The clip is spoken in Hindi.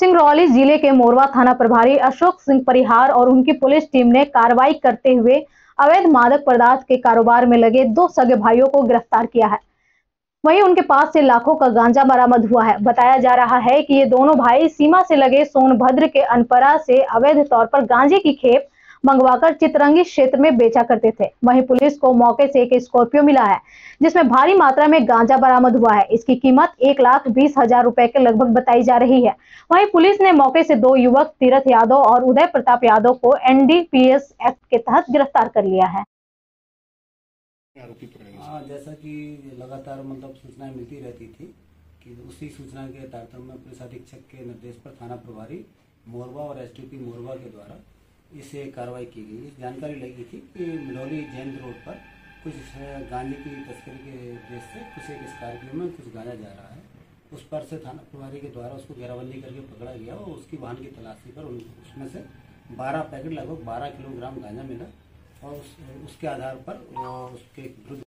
सिंगरौली ज़िले के मोरवा थाना प्रभारी अशोक सिंह परिहार और उनकी पुलिस टीम ने कार्रवाई करते हुए अवैध मादक पदार्थ के कारोबार में लगे दो सगे भाइयों को गिरफ़्तार किया है। वहीं उनके पास से लाखों का गांजा बरामद हुआ है। बताया जा रहा है कि ये दोनों भाई सीमा से लगे सोनभद्र के अनपरा से अवैध तौर पर गांजे की खेप मंगवाकर चितरंगी क्षेत्र में बेचा करते थे। वहीं पुलिस को मौके से एक स्कॉर्पियो मिला है जिसमें भारी मात्रा में गांजा बरामद हुआ है। इसकी कीमत एक लाख बीस हज़ार रुपए के लगभग बताई जा रही है। वहीं पुलिस ने मौके से दो युवक तीरथ यादव और उदय प्रताप यादव को एनडीपीएस एक्ट के तहत गिरफ़्तार कर लिया है। हाँ जैसा कि लगातार मतलब सूचनाएँ मिलती रहती थी कि उसी सूचना के तारतम्य पुलिस अधीक्षक के निर्देश पर थाना प्रभारी मोरबा और एसटीपी मोरबा के द्वारा इसे कार्रवाई की गई। जानकारी लगी थी कि मिलौली जैन रोड पर कुछ गांजे की तस्करी के उद्देश्य से कुछ एक स्कॉर्पियो में कुछ गांजा जा रहा है। उस पर से थाना प्रभारी के द्वारा उसको घेराबंदी करके पकड़ा गया और उसकी वाहन की तलाशी पर उसमें से 12 पैकेट लगभग 12 किलोग्राम गांजा मिला और उस, उसके आधार पर उसके विरुद्ध